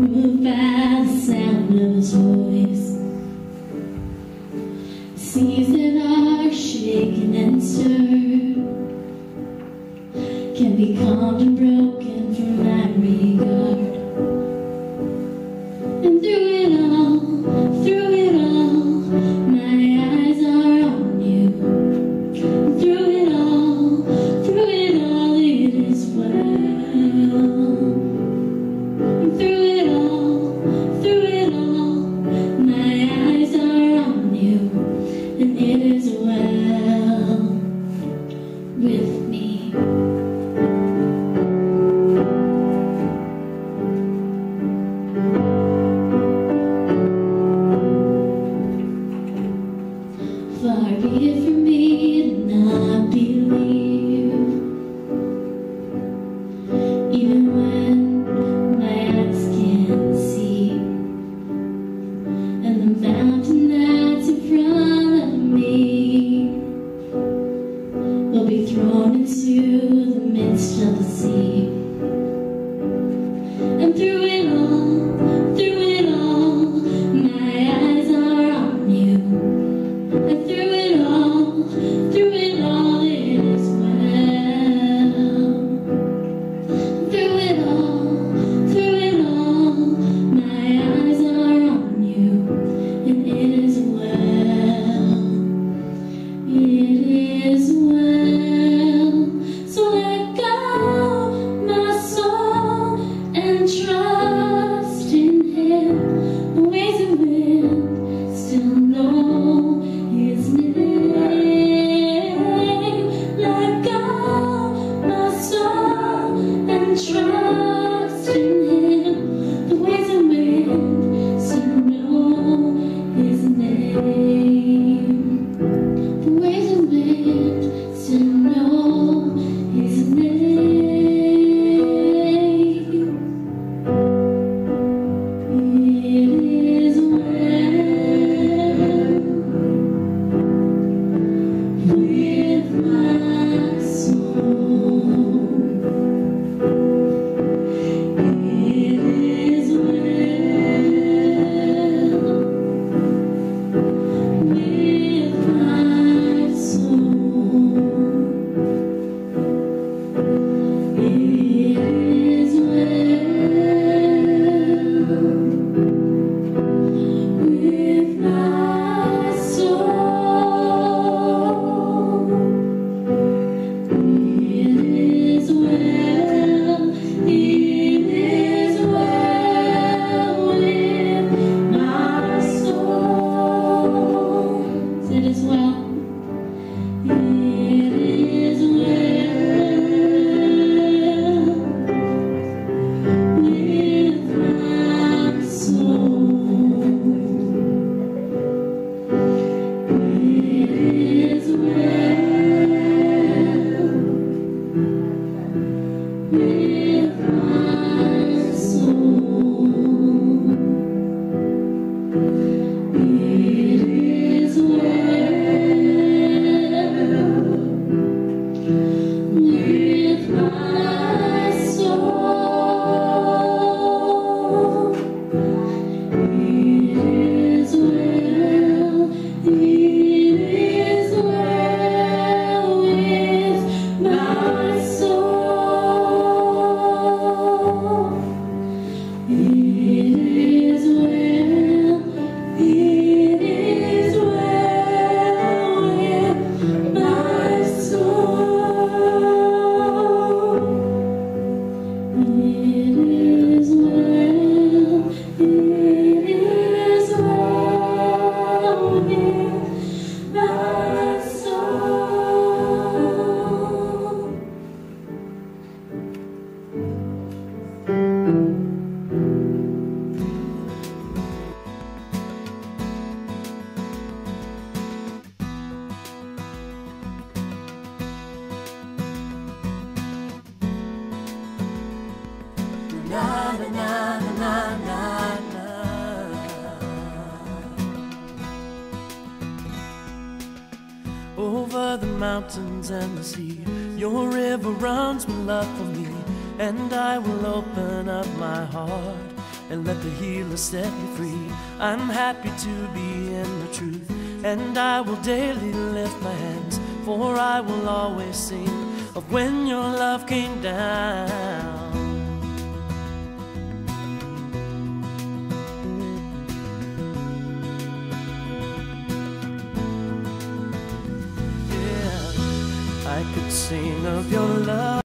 Moved by the sound of his voice. Seas that are shaken and stirred. Can be calmed and broken from my regard. Amen. Over the mountains and the sea, your river runs with love for me. And I will open up my heart and let the healer set me free. I'm happy to be in the truth, and I will daily lift my hands, for I will always sing of when your love came down. I could sing of your love.